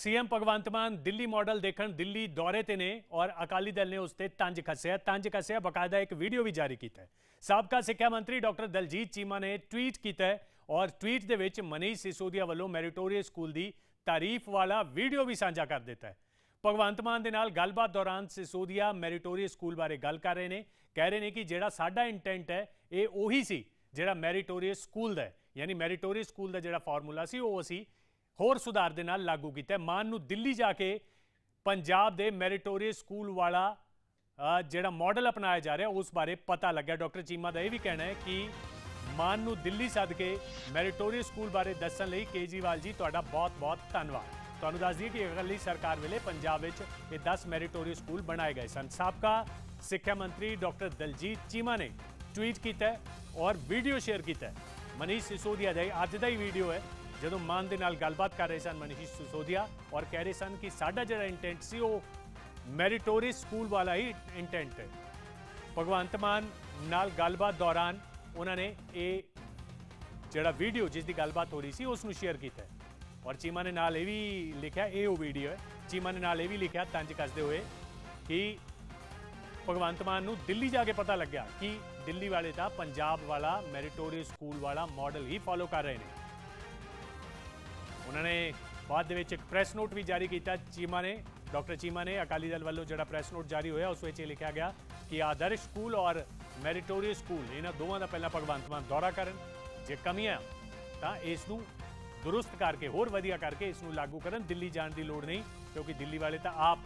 CM Bhagwant Mann Delhi model ਦੇਖਣ ਦਿੱਲੀ ਦੌਰੇ ਤੇ ਨੇ ਔਰ ਅਕਾਲੀ ਦਲ ਨੇ ਉਸ ਤੇ ਤੰਜ ਕੱਸਿਆ। ਤੰਜ ਕੱਸਿਆ ਬਕਾਇਦਾ ਇੱਕ ਵੀਡੀਓ ਵੀ ਜਾਰੀ ਕੀਤਾ ਸਾਬਕਾ ਸਿੱਖਿਆ ਮੰਤਰੀ ਡਾਕਟਰ ਦਲਜੀਤ ਚੀਮਾ ਨੇ ਟਵੀਟ ਕੀਤਾ ਔਰ ਟਵੀਟ ਦੇ ਵਿੱਚ ਮਨੀਸ਼ ਸਿਸੋਦੀਆ ਵੱਲੋਂ ਮੈਰੀਟੋਰੀਅਸ ਸਕੂਲ ਦੀ ਤਾਰੀਫ ਵਾਲਾ ਵੀਡੀਓ ਵੀ ਸਾਂਝਾ ਕਰ ਦਿੱਤਾ ਭਗਵੰਤ ਮਾਨ ਦੇ ਨਾਲ ਗੱਲਬਾਤ ਦੌਰਾਨ ਸਿਸੋਦੀਆ ਮੈਰੀਟੋਰੀਅਸ ਸਕੂਲ ਬਾਰੇ ਗੱਲ ਕਰ ਰਹੇ ਨੇ। ਕਹਿ ਰਹੇ ਨੇ ਕਿ ਜਿਹੜਾ ਸਾਡਾ ਇੰਟੈਂਟ ਹੈ, ਇਹ ਉਹੀ ਸੀ ਜਿਹੜਾ ਮੈਰੀਟੋਰੀਅਸ ਸਕੂਲ ਦਾ ਹੈ। ਯਾਨੀ ਮੈਰੀਟੋਰੀਅਸ ਸਕੂਲ ਦਾ ਜਿਹੜਾ ਫਾਰਮੂਲਾ ਸੀ, ਉਹ ਅਸੀਂ ਹੋਰ ਸੁਧਾਰ ਦੇ ਨਾਲ ਲਾਗੂ ਕੀਤਾ ਮਾਨ ਨੂੰ ਦਿੱਲੀ ਜਾ ਕੇ ਪੰਜਾਬ ਦੇ ਮੈਰੀਟੋਰੀਅਸ ਸਕੂਲ ਵਾਲਾ ਜਿਹੜਾ ਮਾਡਲ ਅਪਣਾਇਆ ਜਾ ਰਿਹਾ, ਉਸ ਬਾਰੇ ਪਤਾ ਲੱਗਿਆ। ਡਾਕਟਰ ਚੀਮਾ ਦਾ ਇਹ ਵੀ ਕਹਿਣਾ ਹੈ ਕਿ ਮਾਨ ਨੂੰ ਦਿੱਲੀ ਸੱਦ ਕੇ ਮੈਰੀਟੋਰੀਅਸ ਸਕੂਲ ਬਾਰੇ ਦੱਸਣ ਲਈ ਕੇਜੀਵਾਲ ਜੀ, ਤੁਹਾਡਾ ਬਹੁਤ-ਬਹੁਤ ਧੰਨਵਾਦ। ਤੁਹਾਨੂੰ ਦੱਸ ਦਈਏ ਕਿ ਅਗਲੀ ਸਰਕਾਰ ਵੇਲੇ ਪੰਜਾਬ ਵਿੱਚ ਇਹ 10 ਮੈਰੀਟੋਰੀਅਸ ਸਕੂਲ ਬਣਾਏ ਗਏ ਸਨ। ਸਾਬਕਾ ਸਿੱਖਿਆ ਮੰਤਰੀ ਡਾਕਟਰ ਦਲਜੀਤ ਚੀਮਾ ਨੇ ਟਵੀਟ ਕੀਤਾ ਔਰ ਵੀਡੀਓ ਸ਼ੇਅਰ ਕੀਤਾ ਮਨੀਸ਼ ਸਿਸੋਦੀਆ ਦਾ ਇਹ ਅੱਜ ਦਾ ਹੀ ਵੀਡੀਓ ਹੈ। ਜਦੋਂ ਮਾਨ ਦੇ ਨਾਲ ਗੱਲਬਾਤ ਕਰ ਰਹੇ ਸਨ ਮਨੀਸ਼ ਸਿਸੋਦੀਆ ਔਰ ਕਹਿ ਰਹੇ ਸਨ ਕਿ ਸਾਡਾ ਜਿਹੜਾ ਇੰਟੈਂਟ ਸੀ ਉਹ ਮੈਰੀਟੋਰੀਅਸ ਸਕੂਲ ਵਾਲਾ ਹੀ ਇੰਟੈਂਟ ਹੈ। ਭਗਵੰਤ ਮਾਨ ਨਾਲ ਗੱਲਬਾਤ ਦੌਰਾਨ ਉਹਨਾਂ ਨੇ ਇਹ ਜਿਹੜਾ ਵੀਡੀਓ ਜਿਸ ਦੀ ਗੱਲਬਾਤ ਹੋ ਰਹੀ ਸੀ ਉਸ ਨੂੰ ਸ਼ੇਅਰ ਕੀਤਾ ਔਰ ਚੀਮਾ ਨੇ ਨਾਲ ਇਹ ਵੀ ਲਿਖਿਆ, ਇਹ ਉਹ ਵੀਡੀਓ ਹੈ। ਚੀਮਾ ਨੇ ਨਾਲ ਇਹ ਵੀ ਲਿਖਿਆ, ਤੰਜ ਕੱਸਦੇ ਹੋਏ ਕਿ ਭਗਵੰਤ ਮਾਨ ਨੂੰ ਦਿੱਲੀ ਜਾ ਕੇ ਪਤਾ ਲੱਗਿਆ ਕਿ ਦਿੱਲੀ ਵਾਲੇ ਤਾਂ ਪੰਜਾਬ ਵਾਲਾ ਮੈਰੀਟੋਰੀਅਸ ਸਕੂਲ ਵਾਲਾ ਮਾਡਲ ਹੀ ਫਾਲੋ ਕਰ ਰਹੇ ਨੇ। ਉਹਨਾਂ ਨੇ ਬਾਅਦ ਦੇ ਵਿੱਚ ਇੱਕ ਪ੍ਰੈਸ ਨੋਟ ਵੀ ਜਾਰੀ ਕੀਤਾ ਚੀਮਾ ਨੇ, ਡਾਕਟਰ ਚੀਮਾ ਨੇ, ਅਕਾਲੀ ਦਲ ਵੱਲੋਂ ਜਿਹੜਾ ਪ੍ਰੈਸ ਨੋਟ ਜਾਰੀ ਹੋਇਆ, ਉਸ ਵਿੱਚ ਇਹ ਲਿਖਿਆ ਗਿਆ ਕਿ ਆਦਰਸ਼ ਸਕੂਲ ਔਰ ਮੈਰੀਟੋਰੀਅਸ ਸਕੂਲ ਇਹਨਾਂ ਦੋਵਾਂ ਦਾ ਪਹਿਲਾਂ ਭਗਵੰਤ ਮਾਨ ਦੌਰਾ ਕਰਨ। ਜੇ ਕਮੀਆਂ ਤਾਂ ਇਸ ਨੂੰ ਦੁਰੁਸਤ ਕਰਕੇ, ਹੋਰ ਵਧੀਆ ਕਰਕੇ ਇਸ ਨੂੰ ਲਾਗੂ ਕਰਨ, ਦਿੱਲੀ ਜਾਣ ਦੀ ਲੋੜ ਨਹੀਂ, ਕਿਉਂਕਿ ਦਿੱਲੀ ਵਾਲੇ ਤਾਂ ਆਪ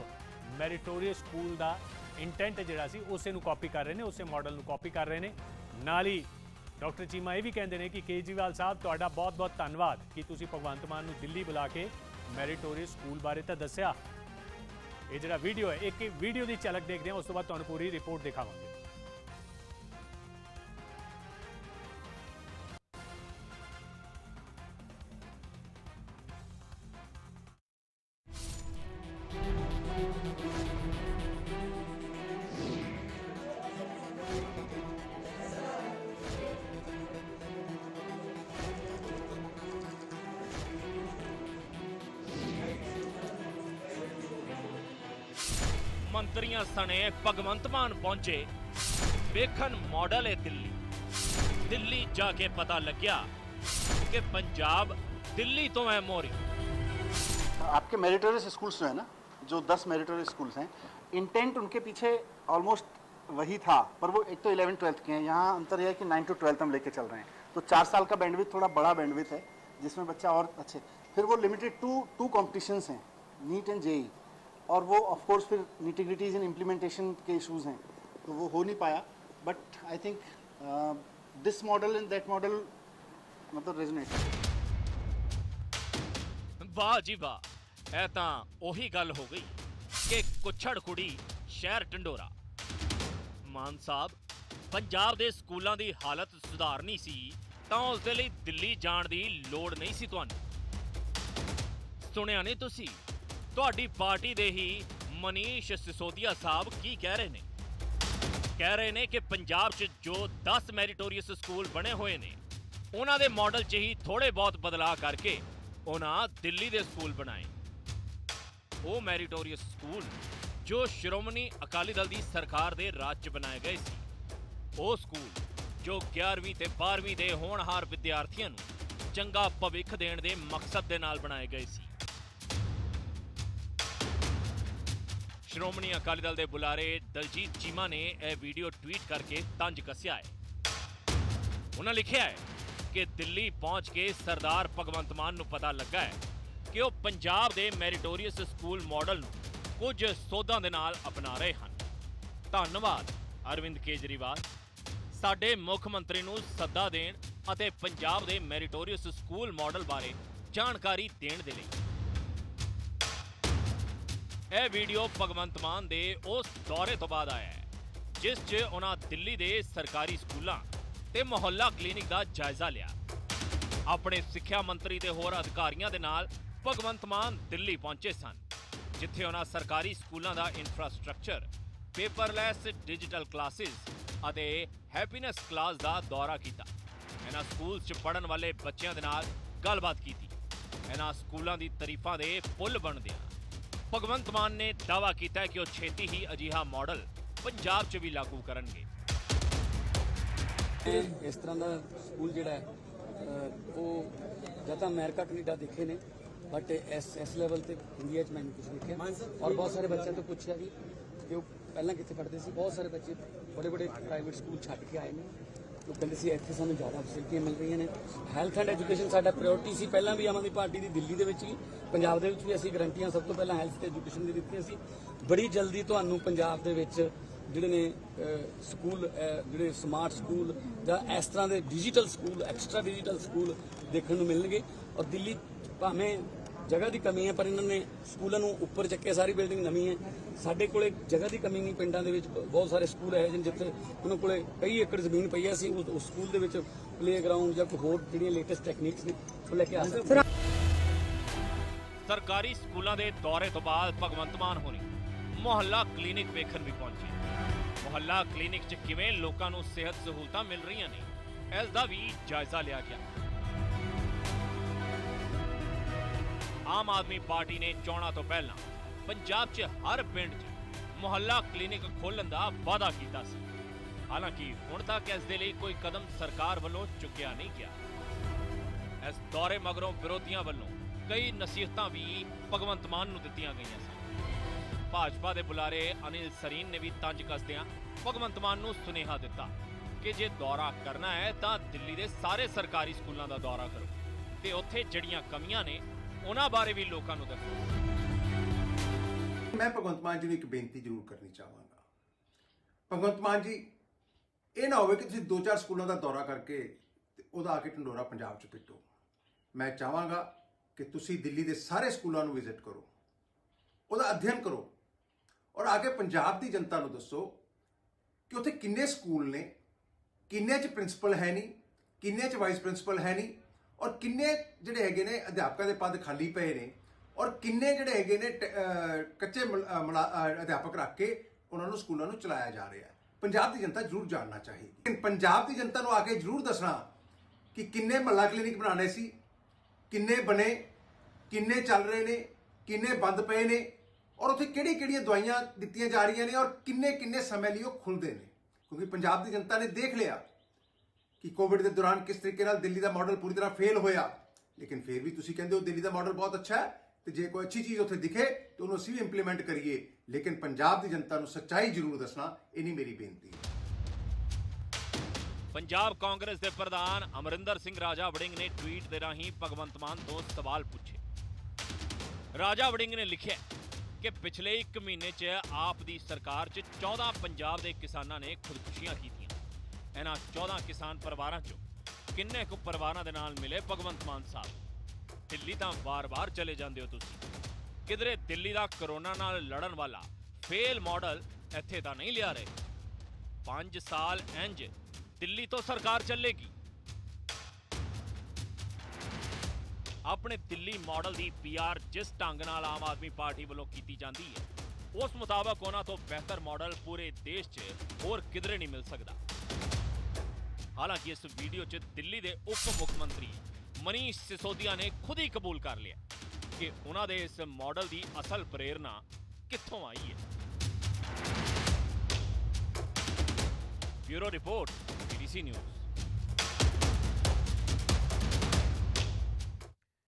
ਮੈਰੀਟੋਰੀਅਸ ਸਕੂਲ ਦਾ ਇੰਟੈਂਟ ਜਿਹੜਾ ਸੀ, ਉਸੇ ਨੂੰ ਕਾਪੀ ਕਰ ਰਹੇ ਨੇ, ਉਸੇ ਮਾਡਲ ਨੂੰ ਕਾਪੀ ਕਰ ਰਹੇ ਨੇ। ਨਾਲ ਹੀ ਡਾਕਟਰ ਚੀਮਾ ਇਹ ਵੀ ਕਹਿੰਦੇ ਨੇ ਕਿ ਕੇਜੀਵਾਲ ਸਾਹਿਬ, ਤੁਹਾਡਾ ਬਹੁਤ-ਬਹੁਤ ਧੰਨਵਾਦ ਕਿ ਤੁਸੀਂ ਭਗਵੰਤ ਮਾਨ ਨੂੰ ਦਿੱਲੀ ਬੁਲਾ ਕੇ ਮੈਰੀਟੋਰੀਅਸ ਸਕੂਲ ਬਾਰੇ ਤਾਂ ਦੱਸਿਆ। ਇਹ ਜਿਹੜਾ ਵੀਡੀਓ ਹੈ ਇੱਕ ਵੀਡੀਓ ਦੀ ਝਲਕ ਦੇਖਦੇ ਹਾਂ, ਉਸ ਤੋਂ ਬਾਅਦ ਤੁਹਾਨੂੰ ਪੂਰੀ ਰਿਪੋਰਟ ਦਿਖਾਵਾਂਗੇ। ਮੰਤਰੀਆਂ ਸਣੇ ਭਗਵੰਤ ਮਾਨ ਪਹੁੰਚੇ ਵੇਖਣ ਮਾਡਲ ਹੈ ਦਿੱਲੀ ਦਿੱਲੀ ਜਾ ਕੇ ਪਤਾ ਲੱਗਿਆ ਕਿ ਪੰਜਾਬ ਦਿੱਲੀ ਤੋਂ ਹੈ ਮੋਰੀ आपके मेरिटोरियस स्कूल्स जो है ना जो 10 मेरिटोरियस स्कूल्स हैं इंटेंट उनके पीछे ऑलमोस्ट वही था पर वो एक तो 11 ट्वेल्थ के हैं यहाँ अंतर यह है कि 9 टू ट्वेल्थ हम लेके चल रहे हैं तो चार साल का बैंडविथ थोड़ा बड़ा बैंडविथ है जिसमें बच्चा और अच्छे फिर वो लिमिटेड टू टू कॉम्पिटिशन्स हैं नीट एंड जेई और वो ऑफ कोर्स फिर निटिग्रिटीज इन इम्प्लीमेंटेशन के इश्यूज हैं तो वो हो नहीं पाया but I think this model and that model मतलब रेजोनेट ਵਾਹ ਜੀ ਵਾਹ ਇਹ ਤਾਂ ਉਹੀ ਗੱਲ ਹੋ ਗਈ ਕਿ ਕੁੱਛੜ ਕੁੜੀ ਸ਼ਹਿਰ ਟੰਡੋਰਾ ਮਾਨ ਸਾਹਿਬ ਪੰਜਾਬ ਦੇ ਸਕੂਲਾਂ ਦੀ ਹਾਲਤ ਸੁਧਾਰਨੀ ਸੀ ਤਾਂ ਉਸ ਦੇ ਲਈ ਦਿੱਲੀ ਜਾਣ ਦੀ ਲੋੜ ਨਹੀਂ ਸੀ ਤੁਹਾਨੂੰ ਸੁਣਿਆ ਨਹੀਂ ਤੁਸੀਂ ਤੁਹਾਡੀ ਪਾਰਟੀ ਦੇ ਹੀ ਮਨੀਸ਼ ਸਿਸੋਦੀਆ ਸਾਹਿਬ ਕੀ ਕਹਿ ਰਹੇ ਨੇ? ਕਹਿ ਰਹੇ ਨੇ ਕਿ ਪੰਜਾਬ 'ਚ ਜੋ 10 ਮੈਰੀਟੋਰੀਅਸ ਸਕੂਲ ਬਣੇ ਹੋਏ ਨੇ, ਉਹਨਾਂ ਦੇ ਮਾਡਲ 'ਚ ਹੀ ਥੋੜੇ ਬਹੁਤ ਬਦਲਾਅ ਕਰਕੇ ਉਹਨਾਂ ਦਿੱਲੀ ਦੇ ਸਕੂਲ ਬਣਾਏ। ਉਹ ਮੈਰੀਟੋਰੀਅਸ ਸਕੂਲ ਜੋ ਸ਼੍ਰੋਮਣੀ ਅਕਾਲੀ ਦਲ ਦੀ ਸਰਕਾਰ ਦੇ ਰਾਜ 'ਚ ਬਣਾਏ ਗਏ ਸੀ। ਉਹ ਸਕੂਲ ਜੋ 11ਵੀਂ ਤੇ 12ਵੀਂ ਦੇ ਹੋਣਹਾਰ ਵਿਦਿਆਰਥੀਆਂ ਨੂੰ ਚੰਗਾ ਭਵਿੱਖ ਦੇਣ ਦੇ ਮਕਸਦ ਦੇ ਨਾਲ ਬਣਾਏ ਗਏ ਸੀ। ਸ਼੍ਰੋਮਣੀ ਅਕਾਲੀ ਦਲ ਦੇ ਬੁਲਾਰੇ ਦਲਜੀਤ ਚੀਮਾ ਨੇ ਇਹ ਵੀਡੀਓ ਟਵੀਟ ਕਰਕੇ ਤੰਜ ਕੱਸਿਆ ਹੈ। ਉਹਨਾਂ ਲਿਖਿਆ ਹੈ ਕਿ ਦਿੱਲੀ ਪਹੁੰਚ ਕੇ ਸਰਦਾਰ ਭਗਵੰਤ ਮਾਨ ਨੂੰ ਪਤਾ ਲੱਗਾ ਹੈ ਕਿ ਉਹ ਪੰਜਾਬ ਦੇ ਮੈਰੀਟੋਰੀਅਸ ਸਕੂਲ ਮਾਡਲ ਨੂੰ ਕੁਝ ਸੋਧਾਂ ਦੇ ਨਾਲ ਅਪਣਾ ਰਹੇ ਹਨ। ਧੰਨਵਾਦ, ਅਰਵਿੰਦ ਕੇਜਰੀਵਾਲ। ਸਾਡੇ ਮੁੱਖ ਮੰਤਰੀ ਨੂੰ ਸੱਦਾ ਦੇਣ ਅਤੇ ਪੰਜਾਬ ਦੇ ਮੈਰੀਟੋਰੀਅਸ ਸਕੂਲ ਮਾਡਲ ਬਾਰੇ ਜਾਣਕਾਰੀ ਦੇਣ ਦੇ ਲਈ। ਇਹ ਵੀਡੀਓ ਭਗਵੰਤ ਮਾਨ ਦੇ ਉਸ ਦੌਰੇ ਤੋਂ ਬਾਅਦ ਆਇਆ ਹੈ, ਜਿਸ 'ਚ ਉਹਨਾਂ ਦਿੱਲੀ ਦੇ ਸਰਕਾਰੀ ਸਕੂਲਾਂ ਤੇ ਮੁਹੱਲਾ ਕਲੀਨਿਕ ਦਾ ਜਾਇਜ਼ਾ ਲਿਆ। ਆਪਣੇ ਸਿੱਖਿਆ ਮੰਤਰੀ ਤੇ ਹੋਰ ਅਧਿਕਾਰੀਆਂ ਦੇ ਨਾਲ ਭਗਵੰਤ ਮਾਨ ਦਿੱਲੀ ਪਹੁੰਚੇ ਸਨ, ਜਿੱਥੇ ਉਹਨਾਂ ਸਰਕਾਰੀ ਸਕੂਲਾਂ ਦਾ ਇਨਫਰਾਸਟ੍ਰਕਚਰ ਪੇਪਰਲੈਸ ਡਿਜੀਟਲ ਕਲਾਸਿਸ ਅਤੇ ਹੈਪੀਨੈਸ ਕਲਾਸ ਦਾ ਦੌਰਾ ਕੀਤਾ। ਇਹਨਾਂ ਸਕੂਲ 'ਚ ਪੜਨ ਵਾਲੇ ਬੱਚਿਆਂ ਦੇ ਨਾਲ ਗੱਲਬਾਤ ਕੀਤੀ। ਇਹਨਾਂ ਸਕੂਲਾਂ ਦੀ ਤਾਰੀਫਾਂ ਦੇ ਪੁੱਲ ਬਣਦੇ ਆ ਭਗਵੰਤ ਮਾਨ ਨੇ ਦਾਅਵਾ ਕੀਤਾ ਹੈ ਕਿ ਉਹ ਛੇਤੀ ਹੀ ਅਜਿਹਾ ਮਾਡਲ ਪੰਜਾਬ 'ਚ ਵੀ ਲਾਗੂ ਕਰਨਗੇ। ਇਸ ਤਰ੍ਹਾਂ ਦਾ ਸਕੂਲ ਜਿਹੜਾ ਹੈ ਉਹ ਜਾਂ ਤਾਂ ਅਮਰੀਕਾ ਕੈਨੇਡਾ ਦੇਖੇ ਨੇ ਬਟ ਇਸ ਇਸ ਲੈਵਲ ਤੇ ਇੰਡੀਆ 'ਚ ਮੈਨੂੰ ਕੁਝ ਦੇਖਿਆ। ਔਰ ਬਹੁਤ ਸਾਰੇ ਬੱਚਿਆਂ ਤੋਂ ਪੁੱਛਿਆ ਵੀ ਕਿ ਉਹ ਪਹਿਲਾਂ ਕਿੱਥੇ ਪੜ੍ਹਦੇ ਸੀ। ਬਹੁਤ ਸਾਰੇ ਬੱਚੇ ਬੜੇ ਬੜੇ ਪ੍ਰਾਈਵੇਟ ਸਕੂਲ ਛੱਡ ਕੇ ਆਏ ਨੇ। ਉਹ ਕਹਿੰਦੇ ਸੀ, ਇੱਥੇ ਸਾਨੂੰ ਜ਼ਿਆਦਾ ਫੈਸਿਲਿਟੀਆਂ ਮਿਲ ਰਹੀਆਂ ਨੇ। ਹੈਲਥ ਐਂਡ ਐਜੂਕੇਸ਼ਨ ਸਾਡਾ ਪ੍ਰਾਇੋਰਟੀ ਸੀ। ਪਹਿਲਾਂ ਵੀ ਆਮ ਆਦਮੀ ਪਾਰਟੀ ਦੀ ਦਿੱਲੀ ਦੇ ਵਿੱਚ ਵੀ ਪੰਜਾਬ ਦੇ ਵਿੱਚ ਵੀ ਅਸੀਂ ਗਰੰਟੀਆਂ ਸਭ ਤੋਂ ਪਹਿਲਾਂ ਹੈਲਥ ਤੇ ਐਜੂਕੇਸ਼ਨ ਦੀ ਦਿੱਤੀਆਂ ਸੀ। ਬੜੀ ਜਲਦੀ ਤੁਹਾਨੂੰ ਪੰਜਾਬ ਦੇ ਵਿੱਚ ਜਿਹੜੇ ਨੇ ਸਕੂਲ ਜਿਹੜੇ ਸਮਾਰਟ ਸਕੂਲ ਜਾਂ ਇਸ ਤਰ੍ਹਾਂ ਦੇ digital school extra digital school ਦੇਖਣ ਨੂੰ ਮਿਲਣਗੇ। ਔਰ ਦਿੱਲੀ ਭਾਵੇਂ ਜਗ੍ਹਾ ਦੀ ਕਮੀ ਹੈ, ਪਰ ਇਹਨਾਂ ਨੇ ਸਕੂਲਾਂ ਨੂੰ ਉੱਪਰ ਚੱਕਿਆ ਸਾਰੀ ਬਿਲਡਿੰਗ ਨਵੀਂ ਹੈ। ਸਾਡੇ ਕੋਲੇ ਜਗ੍ਹਾ ਦੀ ਕਮੀ ਨਹੀਂ, ਪਿੰਡਾਂ ਦੇ ਵਿੱਚ ਬਹੁਤ ਸਾਰੇ ਸਕੂਲ ਹੈ ਜਿੱਥੇ ਉਹਨਾਂ ਕੋਲੇ ਕਈ ਏਕੜ ਜ਼ਮੀਨ ਪਈ ਹੈ। ਸੀ ਉਸ ਸਕੂਲ ਦੇ ਵਿੱਚ ਪਲੇਗਰਾਉਂਡ ਜਾਂ ਕੋਈ ਹੋਰ ਜਿਹੜੀਆਂ ਲੇਟੈਸਟ ਟੈਕਨੀਕਸ ਨੇ, ਉਹ ਲੈ ਕੇ ਆ ਸਕਦੇ ਸਰਕਾਰੀ ਸਕੂਲਾਂ ਦੇ ਦੌਰੇ ਤੋਂ ਬਾਅਦ ਭਗਵੰਤ ਮਾਨ ਹੋਣੀ ਮੁਹੱਲਾ ਕਲੀਨਿਕ ਵੇਖਣ ਵੀ ਪਹੁੰਚੇ। ਮੁਹੱਲਾ ਕਲੀਨਿਕ 'ਚ ਕਿਵੇਂ ਲੋਕਾਂ ਨੂੰ ਸਿਹਤ ਸਹੂਲਤਾਂ ਮਿਲ ਰਹੀਆਂ ਨੇ, ਇਸ ਦਾ ਵੀ ਜਾਇਜ਼ਾ ਲਿਆ ਗਿਆ। ਆਮ ਆਦਮੀ ਪਾਰਟੀ ਨੇ ਚੋਣਾਂ ਤੋਂ ਪਹਿਲਾਂ ਪੰਜਾਬ 'ਚ ਹਰ ਪਿੰਡ 'ਚ ਮੁਹੱਲਾ ਕਲੀਨਿਕ ਖੋਲ੍ਹਣ ਦਾ ਵਾਅਦਾ ਕੀਤਾ ਸੀ। ਹਾਲਾਂਕਿ ਹੁਣ ਤੱਕ ਇਸ ਦੇ ਲਈ ਕੋਈ ਕਦਮ ਸਰਕਾਰ ਵੱਲੋਂ ਚੁੱਕਿਆ ਨਹੀਂ ਗਿਆ। ਇਸ ਦੌਰੇ ਮਗਰੋਂ ਵਿਰੋਧੀਆਂ ਵੱਲੋਂ ਕਈ ਨਸੀਹਤਾਂ ਵੀ ਭਗਵੰਤ ਮਾਨ ਨੂੰ ਦਿੱਤੀਆਂ ਗਈਆਂ ਸਨ। ਭਾਜਪਾ ਦੇ ਬੁਲਾਰੇ ਅਨਿਲ ਸਰੀਨ ਨੇ ਵੀ ਤੰਜ ਕੱਸਦਿਆਂ ਭਗਵੰਤ ਮਾਨ ਨੂੰ ਸੁਨੇਹਾ ਦਿੱਤਾ ਕਿ ਜੇ ਦੌਰਾ ਕਰਨਾ ਹੈ ਤਾਂ ਦਿੱਲੀ ਦੇ ਸਾਰੇ ਸਰਕਾਰੀ ਸਕੂਲਾਂ ਦਾ ਦੌਰਾ ਕਰੋ ਤੇ ਉੱਥੇ ਜਿਹੜੀਆਂ ਕਮੀਆਂ ਨੇ ਉਹਨਾਂ ਬਾਰੇ ਵੀ ਲੋਕਾਂ ਨੂੰ ਦੱਸੋ। ਮੈਂ ਭਗਵੰਤ ਮਾਨ ਜੀ ਨੂੰ ਇੱਕ ਬੇਨਤੀ ਜ਼ਰੂਰ ਕਰਨੀ ਚਾਹਾਂਗਾ। ਭਗਵੰਤ ਮਾਨ ਜੀ, ਇਹ ਨਾ ਹੋਵੇ ਕਿ ਤੁਸੀਂ ਦੋ ਚਾਰ ਸਕੂਲਾਂ ਦਾ ਦੌਰਾ ਕਰਕੇ ਤੇ ਉਹਦਾ ਆ ਕੇ ਢੰਡੋਰਾ ਪੰਜਾਬ 'ਚ ਪਿੱਟੋ। ਮੈਂ ਚਾਹਾਂਗਾ ਕਿ ਤੁਸੀਂ ਦਿੱਲੀ ਦੇ ਸਾਰੇ ਸਕੂਲਾਂ ਨੂੰ ਵਿਜ਼ਿਟ ਕਰੋ। ਉਹਦਾ ਅਧਿਐਨ ਕਰੋ। ਔਰ ਆ ਕੇ ਪੰਜਾਬ ਦੀ ਜਨਤਾ ਨੂੰ ਦੱਸੋ ਕਿ ਉੱਥੇ ਕਿੰਨੇ ਸਕੂਲ ਨੇ, ਕਿੰਨੇ 'ਚ ਪ੍ਰਿੰਸੀਪਲ ਹੈ ਨਹੀਂ, ਕਿੰਨੇ 'ਚ ਵਾਈਸ ਪ੍ਰਿੰਸੀਪਲ ਹੈ ਨਹੀਂ ਔਰ ਕਿੰਨੇ ਜਿਹੜੇ ਹੈਗੇ ਨੇ ਅਧਿਆਪਕਾਂ ਦੇ ਪਦ ਖਾਲੀ ਪਏ ਨੇ, ਔਰ ਕਿੰਨੇ ਜਿਹੜੇ ਹੈਗੇ ਨੇ ਟ- ਕੱਚੇ ਮੁਲ- ਅਹ ਅਧਿਆਪਕ ਰੱਖ ਕੇ ਉਹਨਾਂ ਨੂੰ ਸਕੂਲਾਂ ਨੂੰ ਚਲਾਇਆ ਜਾ ਰਿਹਾ ਹੈ। ਪੰਜਾਬ ਦੀ ਜਨਤਾ ਜ਼ਰੂਰ ਜਾਣਨਾ ਚਾਹੀਦੀ ਲੇਕਿਨ ਪੰਜਾਬ ਦੀ ਜਨਤਾ ਨੂੰ ਆ ਕੇ ਜ਼ਰੂਰ ਦੱਸਣਾ ਕਿ ਕਿੰਨੇ ਮਹੱਲਾ ਕਲੀਨਿਕ ਬਣਾਣੇ ਸੀ, ਕਿੰਨੇ ਬਣੇ, ਕਿੰਨੇ ਚੱਲ ਰਹੇ ਨੇ, ਕਿੰਨੇ ਬੰਦ ਪਏ ਨੇ, ਔਰ ਉੱਥੇ ਕਿਹੜੀ ਕਿਹੜੀਆਂ ਦਵਾਈਆਂ ਦਿੱਤੀਆਂ ਜਾ ਰਹੀਆਂ ਨੇ, ਔਰ ਕਿੰਨੇ ਕਿੰਨੇ ਸਮੇਂ ਲਈ ਉਹ ਖੁੱਲਦੇ ਨੇ। ਕਿਉਂਕਿ ਪੰਜਾਬ ਦੀ ਜਨਤਾ ਨੇ ਦੇਖ ਲਿਆ ਕਿ ਕੋਵਿਡ ਦੇ ਦੌਰਾਨ ਕਿਸ ਤਰੀਕੇ ਨਾਲ ਦਿੱਲੀ ਦਾ ਮਾਡਲ ਪੂਰੀ ਤਰ੍ਹਾਂ ਫੇਲ ਹੋਇਆ। ਲੇਕਿਨ ਫਿਰ ਵੀ ਤੁਸੀਂ ਕਹਿੰਦੇ ਹੋ ਦਿੱਲੀ ਦਾ ਮਾਡਲ ਬਹੁਤ ਅੱਛਾ ਹੈ ਤੇ ਜੇ ਕੋਈ ਅੱਛੀ ਚੀਜ਼ ਉੱਥੇ ਦਿਖੇ ਤਾਂ ਉਹਨੂੰ ਅਸੀਂ ਵੀ ਇੰਪਲੀਮੈਂਟ ਕਰੀਏ। ਲੇਕਿਨ ਪੰਜਾਬ ਦੀ ਜਨਤਾ ਨੂੰ ਸੱਚਾਈ ਜ਼ਰੂਰ ਦੱਸਣਾ, ਇਹ ਨਹੀਂ ਮੇਰੀ ਬੇਨਤੀ। ਹੈ ਪੰਜਾਬ ਕਾਂਗਰਸ ਦੇ ਪ੍ਰਧਾਨ ਅਮਰਿੰਦਰ ਸਿੰਘ ਰਾਜਾ ਵੜਿੰਗ ਨੇ ਟਵੀਟ ਦੇ ਰਾਹੀਂ ਭਗਵੰਤ ਮਾਨ ਤੋਂ ਸਵਾਲ ਪੁੱਛੇ। ਰਾਜਾ ਵੜਿੰਗ ਨੇ ਲਿਖਿਆ ਕਿ ਪਿਛਲੇ 1 ਮਹੀਨੇ 'ਚ ਆਪ ਦੀ ਸਰਕਾਰ 'ਚ 14 ਪੰਜਾਬ ਦੇ ਕਿਸਾਨਾਂ ਨੇ ਖੁਦਕੁਸ਼ੀਆਂ ਕੀਤੀਆਂ। ਇਹਨਾਂ 14 ਕਿਸਾਨ ਪਰਿਵਾਰਾਂ 'ਚੋਂ ਕਿੰਨੇ ਕੁ ਪਰਿਵਾਰਾਂ ਦੇ ਨਾਲ ਮਿਲੇ? ਭਗਵੰਤ ਮਾਨ ਸਾਹਿਬ। ਦਿੱਲੀ ਤਾਂ ਵਾਰ-ਵਾਰ ਚਲੇ ਜਾਂਦੇ ਹੋ ਤੁਸੀਂ। ਕਿਧਰੇ ਦਿੱਲੀ ਦਾ ਕਰੋਨਾ ਨਾਲ ਲੜਨ ਵਾਲਾ ਫੇਲ ਮਾਡਲ ਇੱਥੇ ਤਾਂ ਨਹੀਂ ਲਿਆ ਰਹੇ। 5 ਸਾਲ ਇੰਜ ਦਿੱਲੀ ਤੋਂ ਸਰਕਾਰ ਚੱਲੇਗੀ। ਆਪਣੇ ਦਿੱਲੀ ਮਾਡਲ ਦੀ ਪੀਆਰ ਜਿਸ ਢੰਗ ਨਾਲ ਆਮ ਆਦਮੀ ਪਾਰਟੀ ਵੱਲੋਂ ਕੀਤੀ ਜਾਂਦੀ ਹੈ, ਉਸ ਮੁਤਾਬਕ ਉਹਨਾਂ ਤੋਂ ਬਿਹਤਰ ਮਾਡਲ ਪੂਰੇ ਦੇਸ਼ 'ਚ ਹੋਰ ਕਿਧਰੇ ਨਹੀਂ ਮਿਲ ਸਕਦਾ। ਹਾਲਾਂਕਿ ਇਸ ਵੀਡੀਓ 'ਚ ਦਿੱਲੀ ਦੇ ਉਪ ਮੁੱਖ ਮੰਤਰੀ ਮਨੀਸ਼ ਸਿਸੋਦੀਆ ਨੇ ਖੁਦ ਹੀ ਕਬੂਲ ਕਰ ਲਿਆ ਕਿ ਉਹਨਾਂ ਦੇ ਇਸ ਮਾਡਲ ਦੀ ਅਸਲ ਪ੍ਰੇਰਣਾ ਕਿੱਥੋਂ ਆਈ ਹੈ। Bureau report BBC news